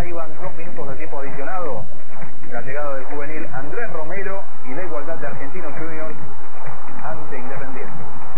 ya iban dos minutos de tiempo adicionado. La llegada del juvenil